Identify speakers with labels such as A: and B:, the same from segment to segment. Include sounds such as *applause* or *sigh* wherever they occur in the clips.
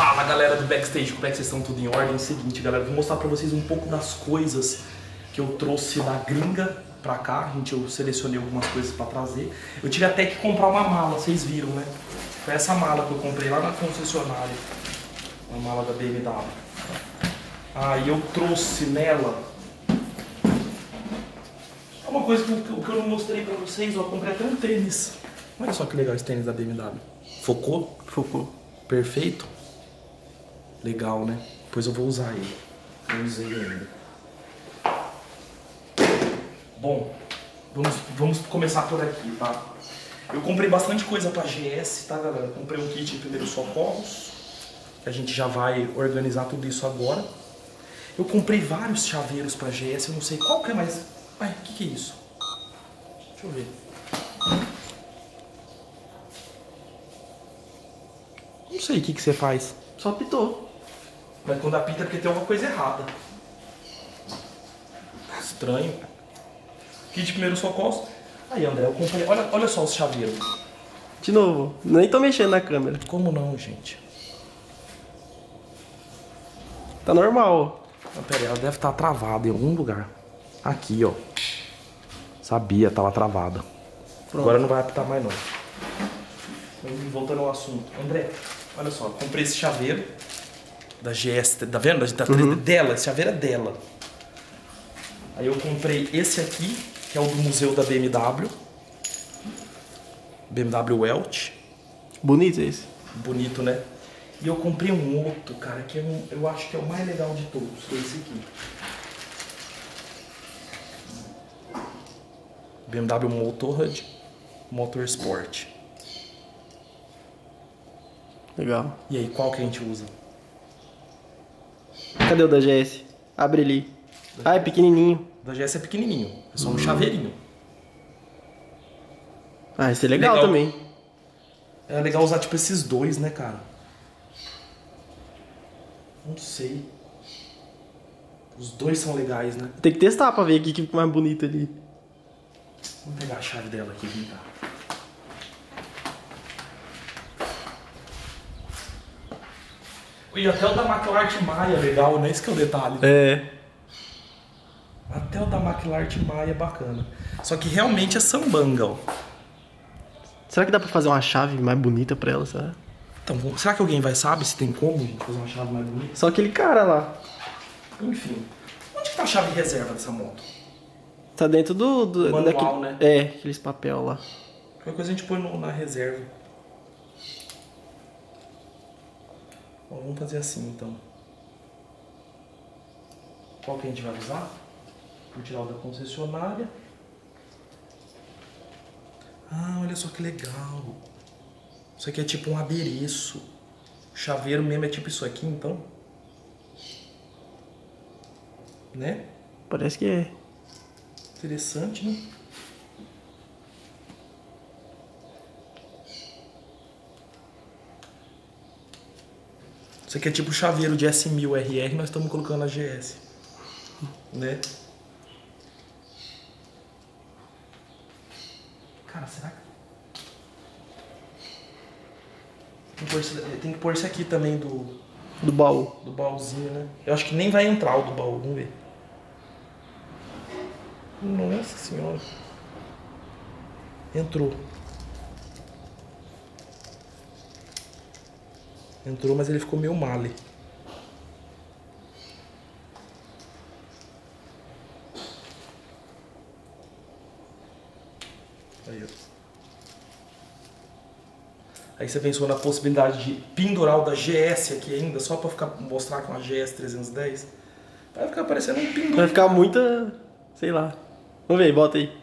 A: Fala galera do backstage, como é que vocês estão tudo em ordem? É o seguinte galera, vou mostrar pra vocês um pouco das coisas que eu trouxe da gringa pra cá. Gente, eu selecionei algumas coisas pra trazer. Eu tive até que comprar uma mala, vocês viram, né? Foi essa mala que eu comprei lá na concessionária. Uma mala da BMW. Aí eu trouxe nela uma coisa que eu, que eu não mostrei pra vocês, ó, eu comprei até um tênis. Olha só que legal esse tênis da BMW. Focou?
B: Focou.
A: Perfeito. Legal, né? Depois eu vou usar ele. Não usei ainda. Bom, vamos, vamos começar por aqui, tá? Eu comprei bastante coisa pra GS, tá, galera? Comprei um kit de primeiros socorros. Que a gente já vai organizar tudo isso agora. Eu comprei vários chaveiros pra GS, eu não sei qual que é mais... Ai, o que, que é isso? Deixa eu ver. Não sei o que, que você faz.
B: Só pitou.
A: Mas quando apita é porque tem alguma coisa errada. Estranho. Kit de primeiro socorro. Aí, André, eu comprei. Olha, olha só os chaveiros.
B: De novo. Nem tô mexendo na câmera.
A: Como não, gente?
B: Tá normal.
A: Ah, pera aí, ela deve estar travada em algum lugar. Aqui, ó. Sabia, tava travada.
B: Pronto.
A: Agora não vai apitar mais não. Voltando ao assunto. André, olha só, comprei esse chaveiro da GS, tá vendo? Da 3D dela, esse chaveiro é dela. Aí eu comprei esse aqui, que é o do museu da BMW. BMW Welt.
B: Bonito esse.
A: Bonito, né? E eu comprei um outro, cara, que é um, eu acho que é o mais legal de todos, que é esse aqui. BMW Motorrad Motorsport.
B: Legal.
A: E aí, qual que a gente usa?
B: Cadê o da GS? Abre ali. Ah, é pequenininho.
A: O da GS é pequenininho, é só um chaveirinho.
B: Ah, esse é legal,
A: Legal.
B: também.
A: É legal usar tipo esses dois, né, cara? Não sei. Os dois são legais, né?
B: Tem que testar pra ver o que que fica mais bonito ali.
A: Vamos pegar a chave dela aqui, vem cá. E até o da McLaren Maia é legal, né? Esse que é o detalhe.
B: É.
A: Até o da McLaren Maia é bacana. Só que realmente é sambanga, ó.
B: Será que dá pra fazer uma chave mais bonita pra ela, será?
A: Então, será que alguém vai saber se tem como gente, fazer uma chave mais bonita?
B: Só aquele cara lá.
A: Enfim. Onde que tá a chave reserva dessa moto?
B: Tá dentro do... do
A: Manual,
B: daquele-
A: né?
B: É, aqueles papel lá.
A: Qualquer coisa a gente põe no- na reserva. Bom, vamos fazer assim então. Qual que a gente vai usar? Vou tirar o da concessionária. Ah, olha só que legal. Isso aqui é tipo um adereço. O chaveiro mesmo é tipo isso aqui, então. Né?
B: Parece que é.
A: Interessante, né? Isso aqui é tipo chaveiro de S1000RR, nós estamos colocando a GS. Né? Cara, será que. Tem que pôr esse, tem que pôr esse aqui também do,
B: Do baú.
A: do baúzinho, né? Eu acho que nem vai entrar o do baú, vamos ver. Nossa senhora. Entrou. Entrou, mas ele ficou meio male. Aí, ó. Aí você pensou na possibilidade de pendurar o da GS aqui ainda, só pra ficar, mostrar com a GS 310? Vai ficar parecendo um pendura.
B: Vai ficar muita... Sei lá. Vamos ver, bota aí.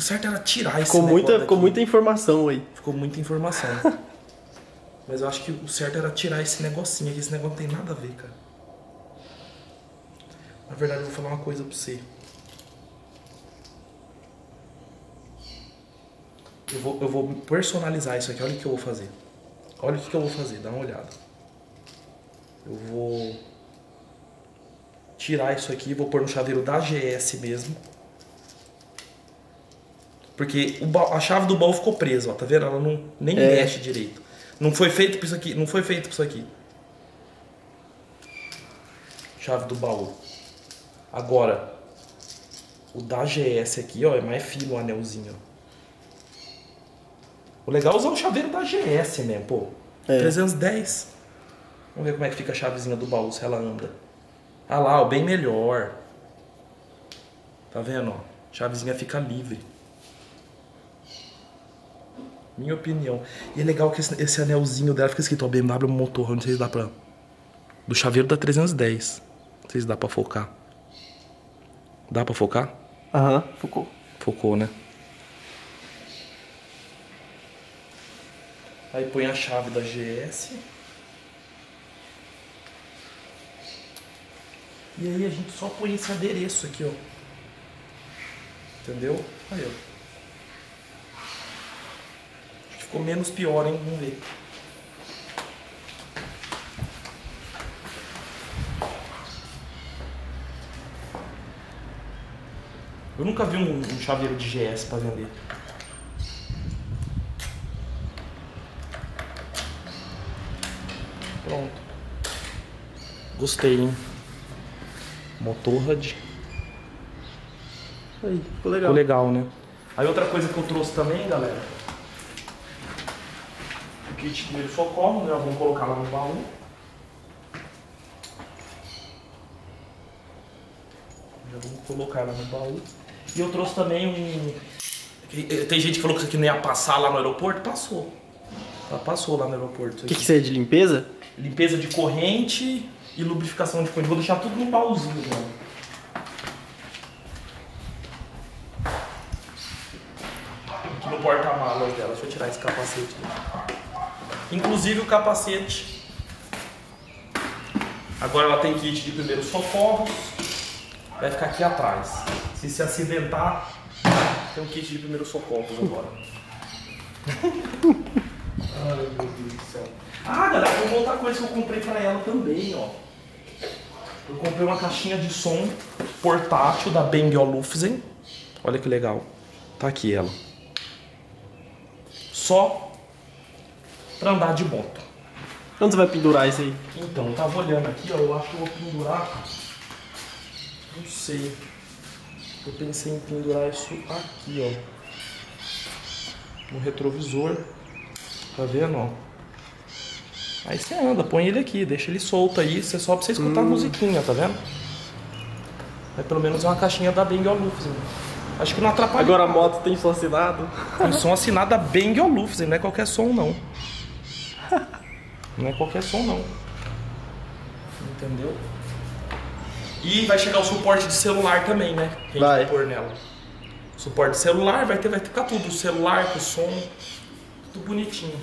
A: O certo era tirar esse
B: Ficou muita, ficou
A: daqui.
B: muita informação aí.
A: Ficou muita informação. *laughs* Mas eu acho que o certo era tirar esse negocinho aqui. Esse negócio não tem nada a ver, cara. Na verdade, eu vou falar uma coisa pra você. Eu vou, eu vou personalizar isso aqui. Olha o que eu vou fazer. Olha o que eu vou fazer. Dá uma olhada. Eu vou tirar isso aqui. Vou pôr no chaveiro da GS mesmo. Porque o ba- a chave do baú ficou presa, ó, tá vendo? Ela não, nem
B: É.
A: mexe direito. Não foi feito pra isso aqui, não foi feito pra isso aqui. Chave do baú. Agora, o da GS aqui, ó, é mais fino o anelzinho. O legal é usar o chaveiro da GS mesmo, pô.
B: É.
A: 310. Vamos ver como é que fica a chavezinha do baú, se ela anda. Ah lá, ó, bem melhor. Tá vendo, ó? Chavezinha fica livre. Minha opinião. E é legal que esse, esse anelzinho dela fica escrito, ó, BMW motor, não sei se dá pra... Do chaveiro da 310. Não sei se dá pra focar. Dá pra focar?
B: Aham, focou.
A: Focou, né? Aí põe a chave da GS. E aí a gente só põe esse adereço aqui, ó. Entendeu? Aí, ó. Acho que ficou menos pior, hein? Vamos ver. Eu nunca vi um, um chaveiro de GS pra vender. Pronto. Gostei, hein? Motorrad.
B: Aí, ficou legal.
A: Ficou legal, né? Aí outra coisa que eu trouxe também, galera. O kit de primeiro socorro, né? Vamos colocar lá no baú. Já vamos colocar lá no baú. E eu trouxe também um. Tem gente que falou que isso aqui não ia passar lá no aeroporto. Passou. Tá, Passou lá no aeroporto.
B: O que, que isso aí é de limpeza?
A: Limpeza de corrente e lubrificação de corrente. Vou deixar tudo no baúzinho, mano. Aqui no porta-malas dela. Deixa eu tirar esse capacete aqui. Inclusive o capacete. Agora ela tem kit de primeiros socorros. Vai ficar aqui atrás. Se se acidentar, tem um kit de primeiros socorros agora. *laughs* Ai, meu Deus do céu. Ah, galera, tem uma outra coisa que eu comprei pra ela também, ó. Eu comprei uma caixinha de som portátil da Bang Olufsen. Olha que legal. Tá aqui ela. Só pra andar de moto.
B: Onde você vai pendurar isso aí?
A: Então, eu tava olhando aqui, ó. Eu acho que eu vou pendurar. Não sei. Eu pensei em pendurar isso aqui, ó. No retrovisor. Tá vendo, ó? Aí você anda, põe ele aqui, deixa ele solto aí, você só pra você escutar a musiquinha, tá vendo? Aí pelo menos é uma caixinha da Bang Olufsen. Acho que não atrapalha.
B: Agora a moto tem som assinado.
A: Tem som assinado da Bang Olufsen, não é qualquer som não. Não é qualquer som não. Entendeu? E vai chegar o suporte de celular também, né? Que a gente
B: Vai.
A: pôr nela. Suporte de celular, vai ter, vai ficar tudo. O celular com o som, tudo bonitinho.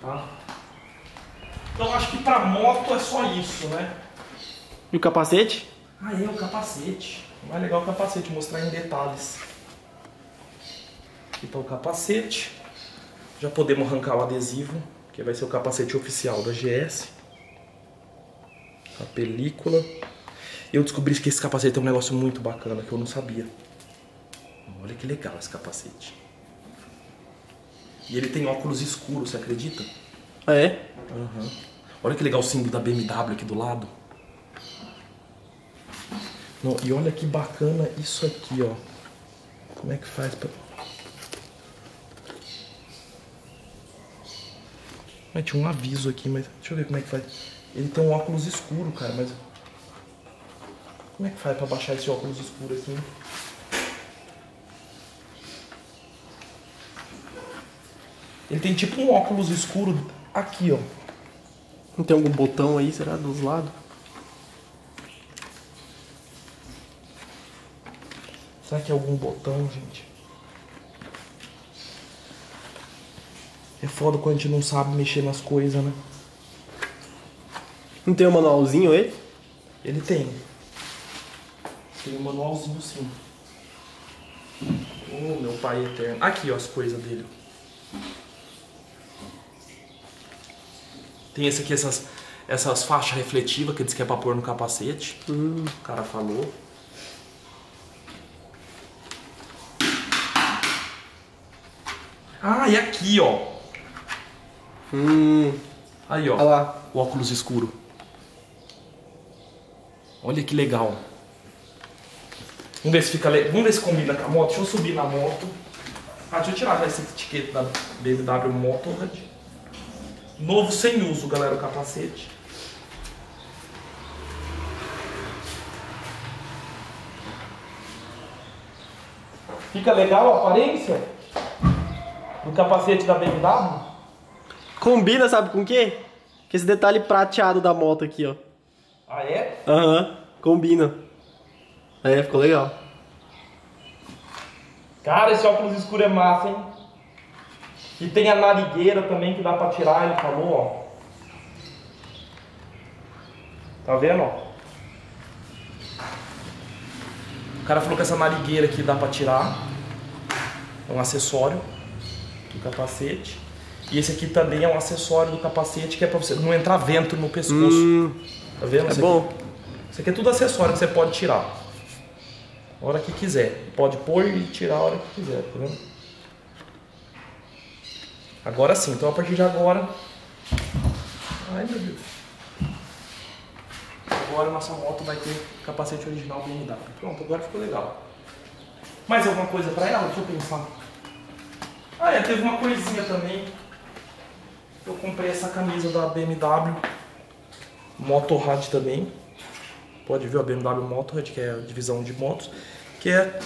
A: Tá? Então acho que pra moto é só isso, né?
B: E o capacete?
A: Ah, é o capacete. Mais legal é o capacete, mostrar em detalhes. Aqui tá o capacete. Já podemos arrancar o adesivo, que vai ser o capacete oficial da GS. A película. Eu descobri que esse capacete é um negócio muito bacana, que eu não sabia. Olha que legal esse capacete. E ele tem óculos escuros, você acredita?
B: Ah, é?
A: Aham. Olha que legal o símbolo da BMW aqui do lado. Não, e olha que bacana isso aqui, ó. Como é que faz pra... Ah, tinha um aviso aqui, mas deixa eu ver como é que faz. Ele tem um óculos escuro, cara, mas... Como é que faz pra baixar esse óculos escuro aqui? hein? Ele tem tipo um óculos escuro aqui, ó.
B: Não tem algum botão aí, será? Dos lados?
A: Será que é algum botão, gente? É foda quando a gente não sabe mexer nas coisas, né?
B: Não tem um manualzinho aí?
A: Ele tem. Tem um manualzinho sim. Oh, meu pai eterno. Aqui, ó, as coisas dele. Tem esse aqui, essas, essas faixas refletivas que diz que é pra pôr no capacete. O cara falou. Ah, e aqui, ó.
B: Hum.
A: Aí, ó.
B: Olha lá.
A: O óculos escuro. Olha que legal. Vamos ver se fica le... Vamos ver se combina com a moto. Deixa eu subir na moto. Ah, deixa eu tirar já essa etiqueta da BMW Motorrad. Novo sem uso, galera, o capacete. Fica legal a aparência do capacete da BMW?
B: Combina, sabe com o quê? Com esse detalhe prateado da moto aqui, ó.
A: Ah, é?
B: Aham, combina. É, ficou legal.
A: Cara, esse óculos escuro é massa, hein? E tem a narigueira também que dá pra tirar, ele falou, ó. Tá vendo, ó? O cara falou que essa narigueira aqui dá pra tirar. É um acessório do capacete. E esse aqui também é um acessório do capacete que é pra você não entrar vento no pescoço.
B: Hum,
A: Tá vendo?
B: é
A: Isso
B: bom.
A: Aqui, isso aqui é tudo acessório que você pode tirar. A hora que quiser. Pode pôr e tirar a hora que quiser, tá vendo? Agora sim, então a partir de agora. Ai meu Deus. Agora nossa moto vai ter capacete original BMW. Pronto, agora ficou legal. Mais alguma coisa pra ela? Deixa eu pensar. Ah, é, teve uma coisinha também. Eu comprei essa camisa da BMW Motorrad também. Pode ver a BMW Motorrad, que é a divisão de motos, que é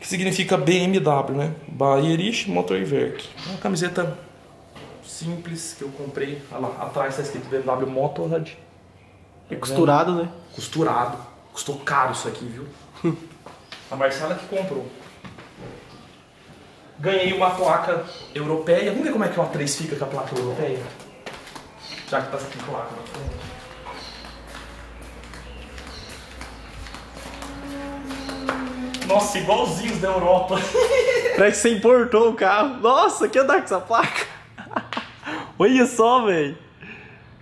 A: que significa BMW, né? Bayerisch Motorwerk. É Uma camiseta simples que eu comprei. Olha lá, atrás está escrito BMW Motorrad.
B: É costurado, né?
A: Costurado. Custou caro isso aqui, viu? *laughs* A Marcela que comprou. Ganhei uma placa europeia. Vamos ver como é que o A3 fica com a placa europeia? Já que tá aqui placa na frente. Nossa, igualzinhos da Europa. *laughs*
B: Parece que você importou o carro. Nossa, que andar com essa placa? *laughs* Olha só, velho.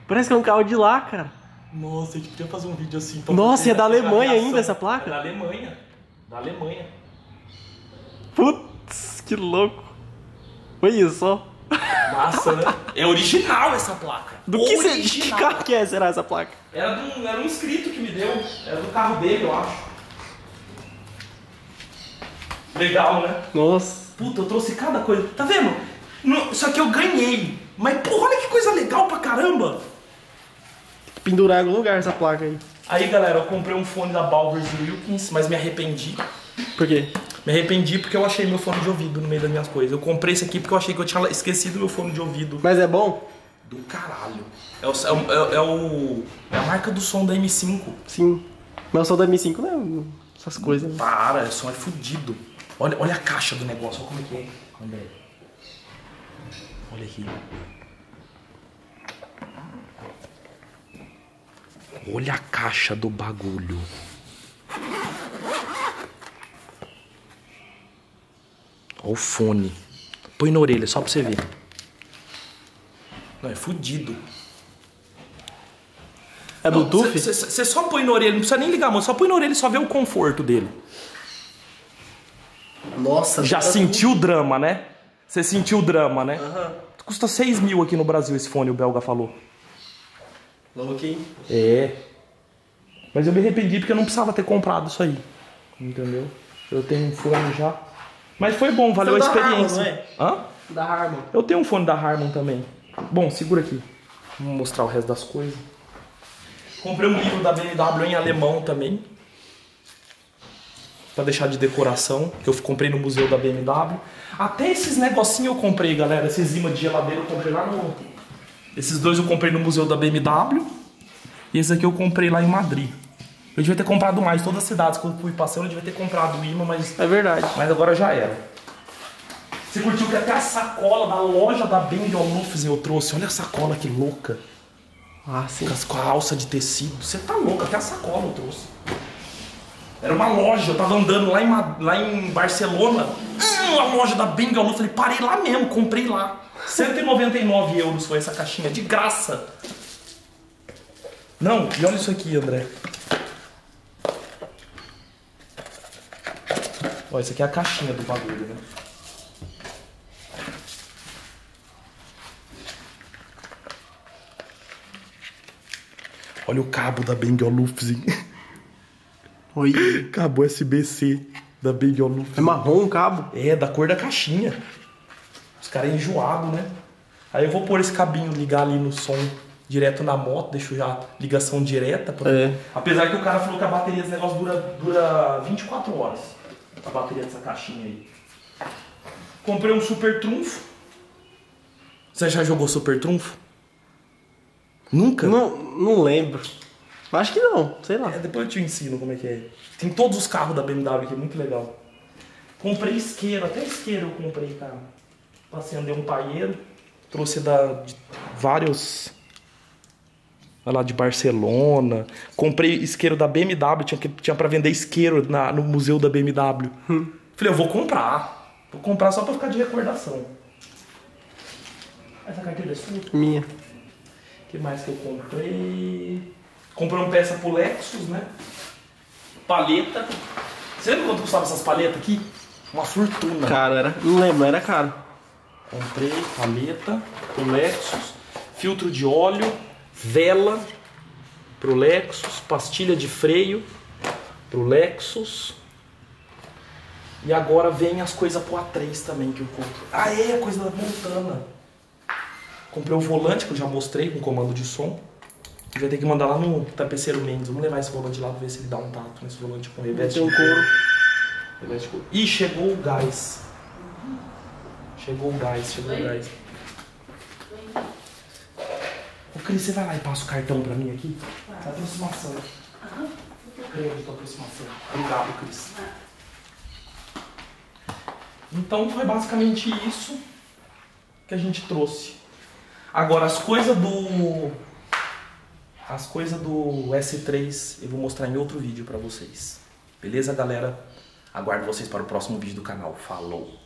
B: Parece que é um carro de lá, cara.
A: Nossa, a gente podia fazer um vídeo assim.
B: Nossa, é da Alemanha ainda essa placa?
A: É da Alemanha. Da Alemanha.
B: Putz, que louco. Olha só.
A: Massa, né? É original essa placa.
B: Do que, você, de que
A: Original.
B: carro que é, será essa placa?
A: Era, de um, era um inscrito que me deu. Era do carro dele, eu acho. Legal, né?
B: Nossa.
A: Puta, eu trouxe cada coisa. Tá vendo? No- só que eu ganhei. Mas, porra, olha que coisa legal pra caramba.
B: Pendurar em algum lugar essa placa aí.
A: Aí, galera, eu comprei um fone da Balvers Wilkins, mas me arrependi.
B: Por quê?
A: Me arrependi porque eu achei meu fone de ouvido no meio das minhas coisas. Eu comprei esse aqui porque eu achei que eu tinha esquecido meu fone de ouvido.
B: Mas é bom?
A: Do caralho. É, o, é, o, é, o- é a marca do som da M5.
B: Sim. Mas o som da M5 não é essas coisas. né?
A: Para, o som é fudido. Olha, olha a caixa do negócio, olha como é que é. Olha aí. Olha aqui. Olha a caixa do bagulho. Olha o fone. Põe na orelha, só pra você ver. Não, é fudido.
B: É Bluetooth?
A: Você só põe na orelha, não precisa nem ligar, mano. Só põe na orelha e só vê o conforto dele.
B: Nossa,
A: Já sentiu o drama, né? Você sentiu o drama, né?
B: Aham.
A: Custa 6 mil aqui no Brasil esse fone, o belga falou.
B: Louco, hein?
A: É. Mas eu me arrependi porque eu não precisava ter comprado isso aí. Entendeu? Eu tenho um fone já. Mas foi bom, valeu a
B: Você é da Harman,
A: experiência. Hã?
B: Da Harman.
A: Eu tenho um fone da Harman também. Bom, segura aqui. Vamos mostrar o resto das coisas. Comprei um livro da BMW em alemão também. Pra deixar de decoração, que eu comprei no museu da BMW. Até esses negocinhos eu comprei, galera. Esses imãs de geladeira eu comprei lá no. Esses dois eu comprei no museu da BMW. E esse aqui eu comprei lá em Madrid. Eu devia ter comprado mais. Todas as cidades que eu fui passando, eu devia ter comprado o imã, mas
B: É verdade.
A: mas agora já era. Você curtiu que até a sacola da loja da Bang Olufsen eu trouxe. Olha a sacola que louca.
B: Ah, sim.
A: Com a alça de tecido. Você tá louco, até a sacola eu trouxe. Era uma loja, eu tava andando lá em, lá em Barcelona. Hum, a loja da Bang Olufsen. Falei, parei lá mesmo, comprei lá. 199 euros foi essa caixinha, de graça. Não, e olha isso aqui, André. Ó, isso aqui é a caixinha do bagulho, né? Olha o cabo da Bang Olufsen. *laughs*
B: Oi.
A: Cabo SBC da Bang Olufsen.
B: É marrom o cabo?
A: É, da cor da caixinha. Os caras é enjoado, né? Aí eu vou pôr esse cabinho, ligar ali no som direto na moto, deixo já ligação direta. Pra...
B: É.
A: Apesar que o cara falou que a bateria desse negócio dura, dura 24 horas. A bateria dessa caixinha aí. Comprei um super trunfo. Você já jogou super trunfo? Nunca?
B: Não, não lembro. Acho que não, sei lá.
A: É, depois eu te ensino como é que é. Tem todos os carros da BMW aqui, é muito legal. Comprei isqueiro, até isqueiro eu comprei, cara. Pra acender um paieiro. Trouxe da, de vários. Lá, de Barcelona. Comprei isqueiro da BMW, tinha, tinha pra vender isqueiro na, no museu da BMW. Falei, eu vou comprar. Vou comprar só pra ficar de recordação. Essa carteira é sua?
B: Minha.
A: O que mais que eu comprei? Comprei uma peça pro Lexus, né? Paleta. Você lembra quanto custava essas paletas aqui? Uma fortuna.
B: Caro, era. Não lembro, era caro.
A: Comprei paleta pro Lexus, filtro de óleo, vela pro Lexus, pastilha de freio pro Lexus. E agora vem as coisas pro A3 também que eu compro. Ah, é, a coisa da Montana. Comprei o volante que eu já mostrei com comando de som. A gente vai ter que mandar lá no tapeceiro Mendes. Vamos levar esse volante lá pra ver se ele dá um tato nesse volante com reveste de
B: couro.
A: Reveste de couro. Ih, chegou o gás. Chegou o gás, chegou o gás. Cris, você vai lá e passa o cartão pra mim aqui? Da aproximação. Crédito, aproximação. Obrigado, Cris. Então foi basicamente isso que a gente trouxe. Agora as coisas do as coisas do S3 eu vou mostrar em outro vídeo pra vocês. Beleza, galera? Aguardo vocês para o próximo vídeo do canal. Falou!